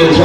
It did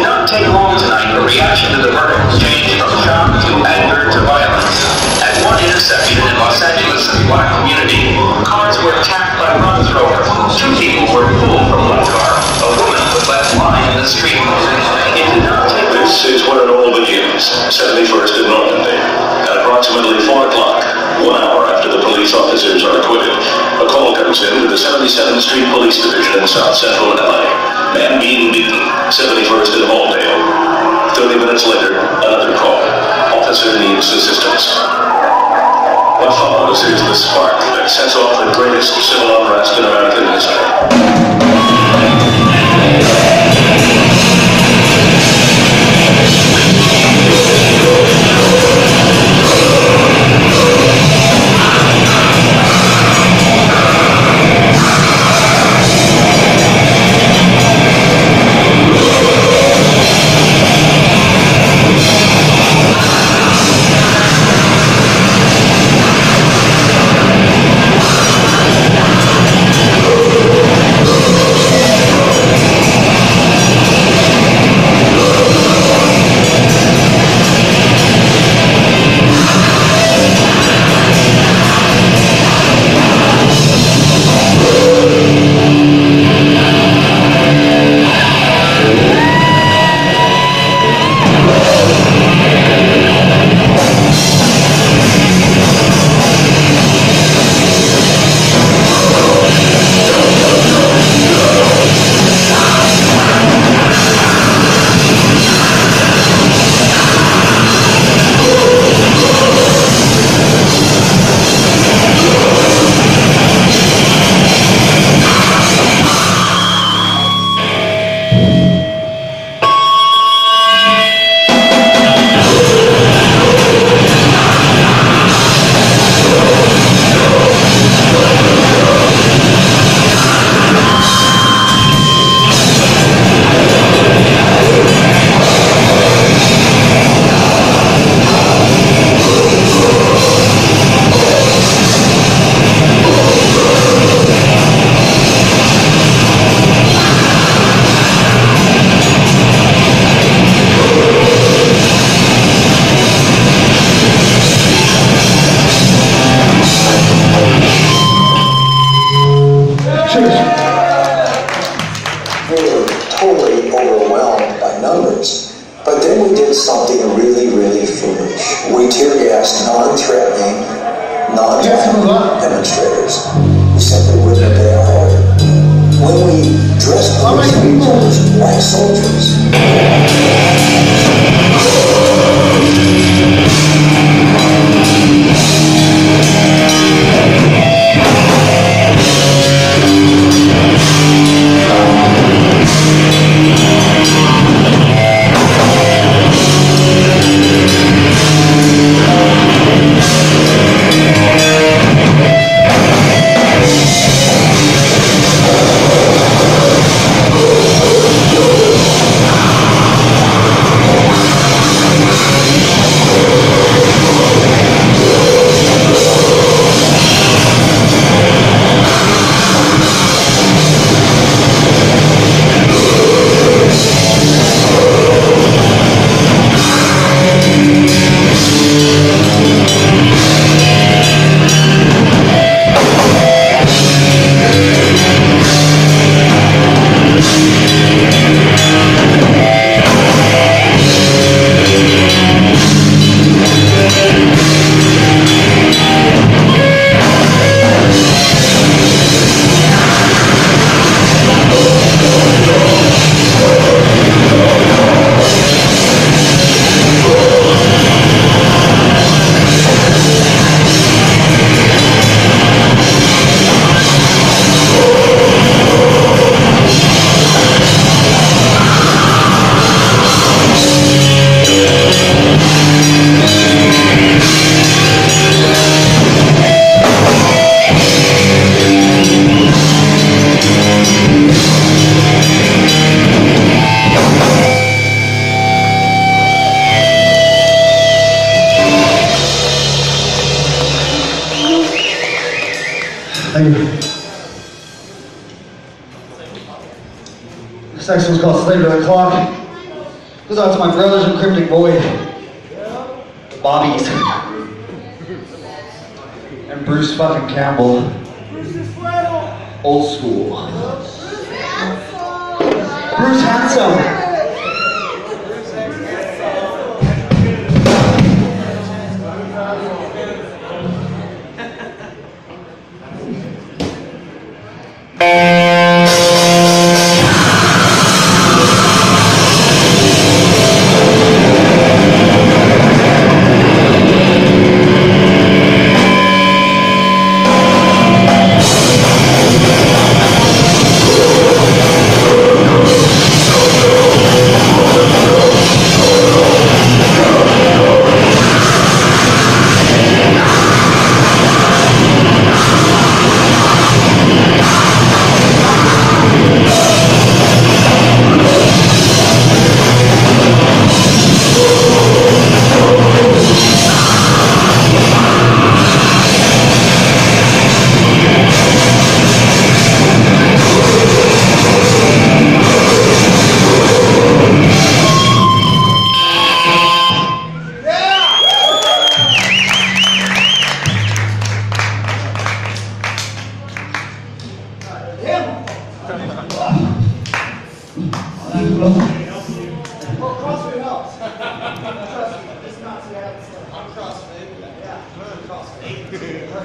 not take long tonight for reaction to the verdict changed from shock to anger to violence. At one intersection in Los Angeles' black community, cars were attacked by run throwers. Two people were pulled from one car. A woman was left lying in the street. It did not take This is where it all begins. 71st and Normandie. At approximately 4 o'clock, one hour after the police officers are acquitted, a call comes in to the 77th Street Police Division in South Central LA. Man being beaten, 71st and Halldale. 30 minutes later, another call. Officer needs assistance. What follows is the spark that sets off the greatest civil unrest in American history. We did something really, really foolish. We tear gassed non-threatening, non-violent demonstrators. We simply wouldn't obey our order. When we dressed as white soldiers, next one's called Slave to the Clock. Goes out to my brothers in Cryptic Void. Bobby's. And Bruce fucking Campbell. Old school. Bruce Handsome.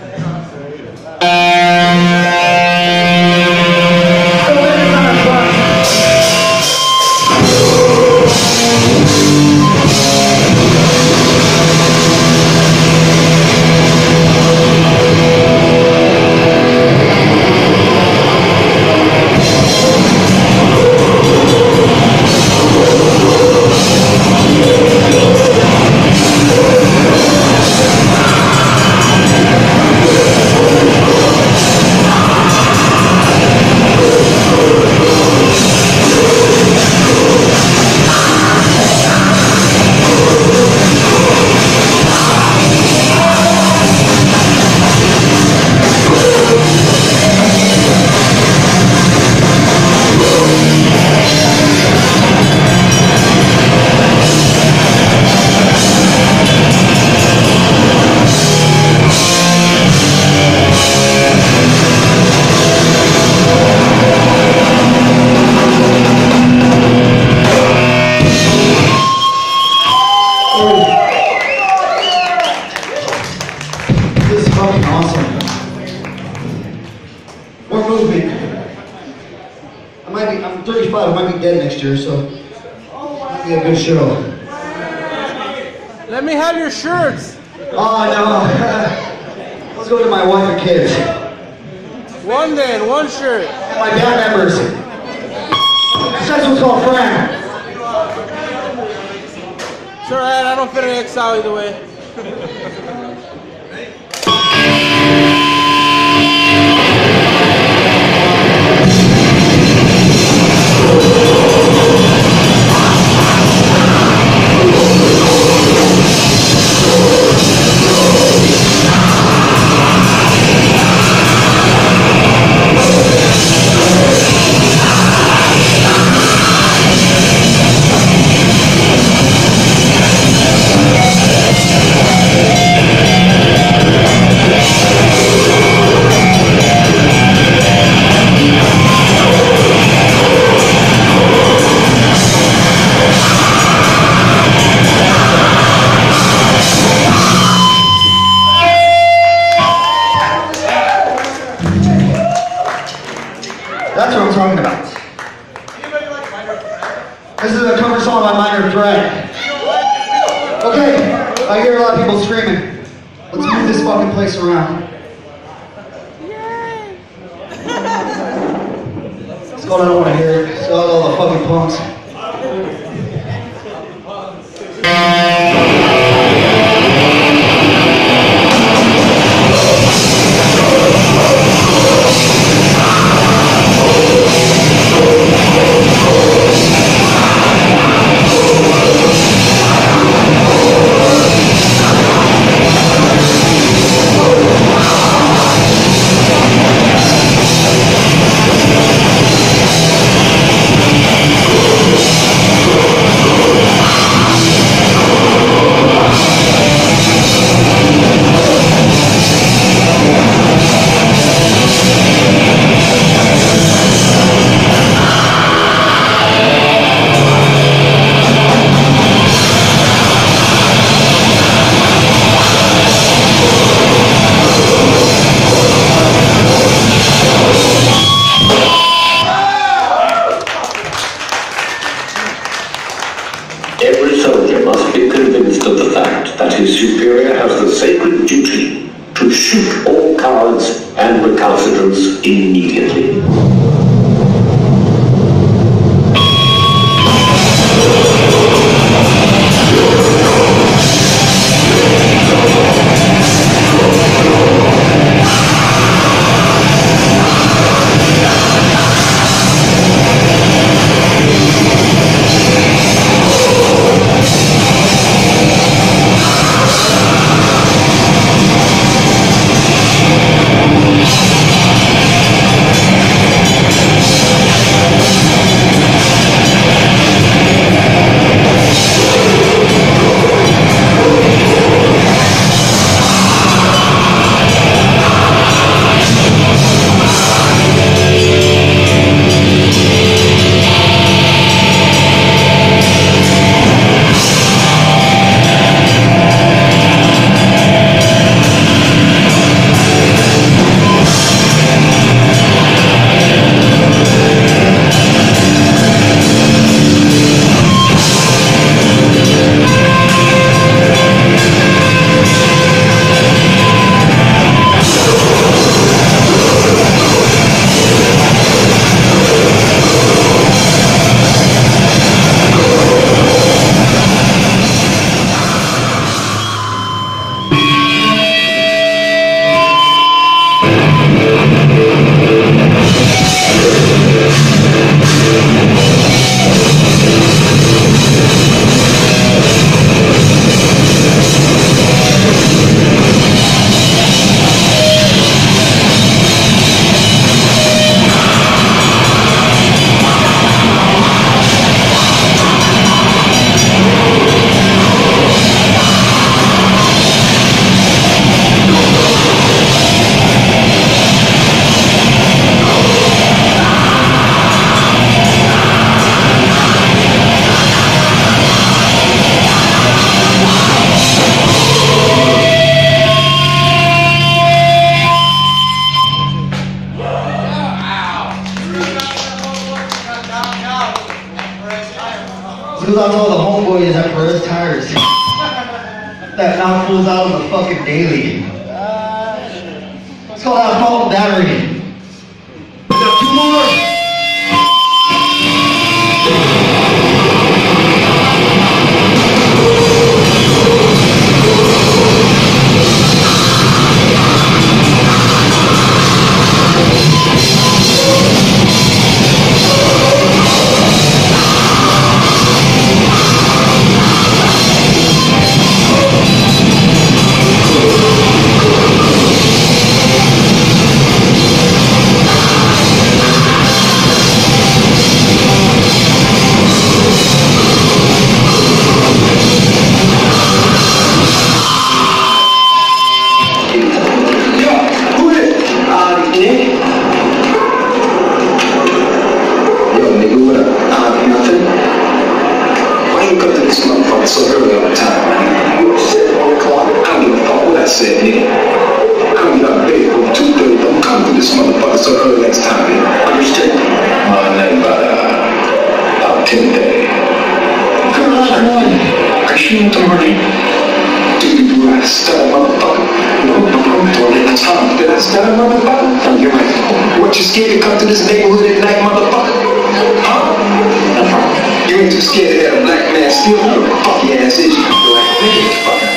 Obrigado. I might be, I'm 35, I might be dead next year, so might be a good show. Let me have your shirts. Oh no. Let's go to my wife and kids. One day and one shirt. And my band members. Next one's called Fran. It's alright, I don't fit an XL either way. this fucking place around. It's called I Don't Want to Hear It. It's called all the fucking punks. Thank you. Daily. Come not pay for too dirty. Don't come to this motherfucker so early next time. Yeah. Understood? Mine ain't about, uh, uh about 10 come on. I won. Cause she ain't already. Dude, you right, stud motherfucker. No, no, no, no, no, time. Did I stud motherfucker? You're right. What you scared to come to this neighborhood at night, motherfucker? Huh? You ain't too scared to have a black man steal you? Fuck your ass, is you? Black nigga, fucker.